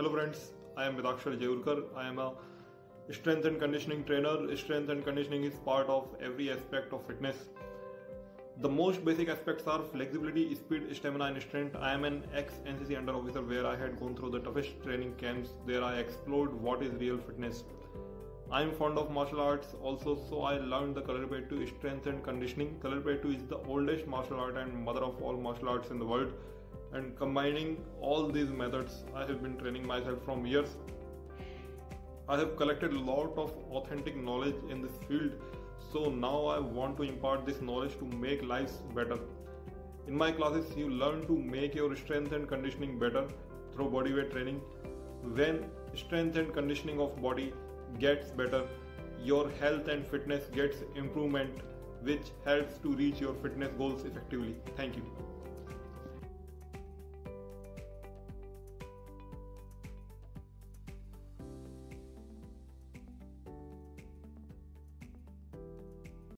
Hello friends, I am Mitakshar Jeurkar. I am a strength and conditioning trainer. Strength and conditioning is part of every aspect of fitness. The most basic aspects are flexibility, speed, stamina and strength. I am an ex-NCC under officer where I had gone through the toughest training camps. There I explored what is real fitness. I am fond of martial arts also so I learned the Kalaripayattu strength and conditioning. Kalaripayattu is the oldest martial art and mother of all martial arts in the world and combining all these methods i have been training myself from years. I have collected a lot of authentic knowledge in this field so now i want to impart this knowledge to make lives better. In my classes you learn to make your strength and conditioning better through bodyweight training. When strength and conditioning of body gets better your health and fitness gets improvement which helps to reach your fitness goals effectively. Thank you